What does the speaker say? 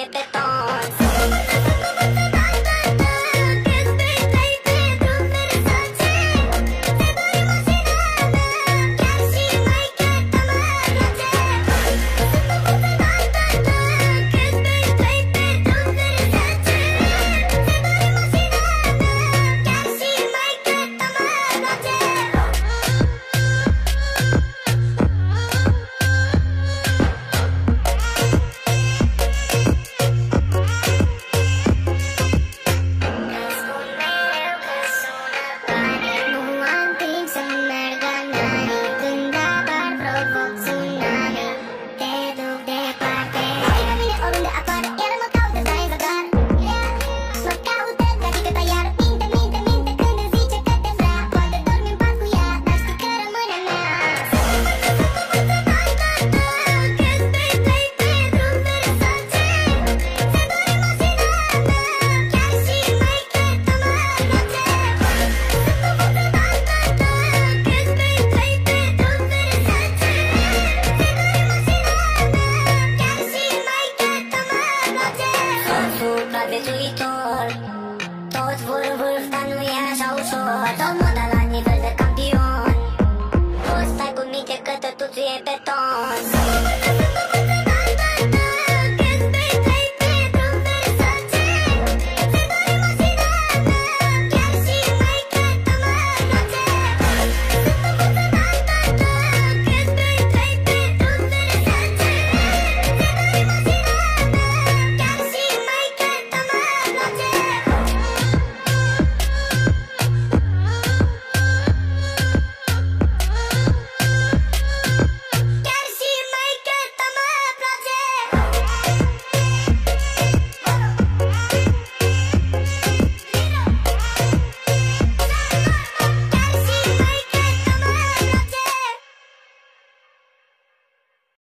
it, but supraviețuitor Toți vor vârsta, nu e așa ușor. Tot moda la nivel de campion. Poți stai cu minte că tătuțul e beton.